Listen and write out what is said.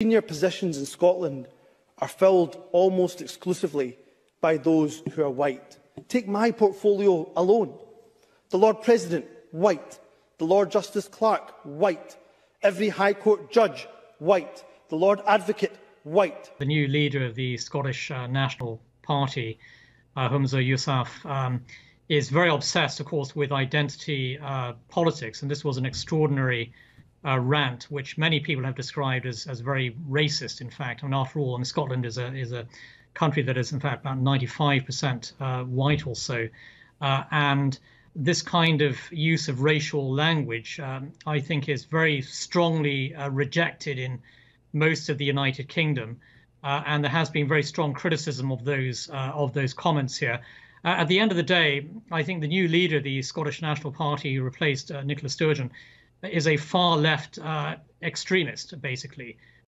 Senior positions in Scotland are filled almost exclusively by those who are white. Take my portfolio alone. The Lord President, white. The Lord Justice Clerk, white. Every High Court judge, white. The Lord Advocate, white. The new leader of the Scottish uh, National Party, uh, Humza Yousaf, um, is very obsessed, of course, with identity uh, politics. And this was an extraordinary uh, rant, which many people have described as, as very racist, in fact. And after all, I mean, Scotland is a, is a country that is, in fact, about 95% uh, white or so. Uh, and this kind of use of racial language, um, I think, is very strongly uh, rejected in most of the United Kingdom. Uh, and there has been very strong criticism of those uh, of those comments here. At the end of the day, I think the new leader the Scottish National Party, who replaced Nicola Sturgeon, is a far left uh, extremist, basically.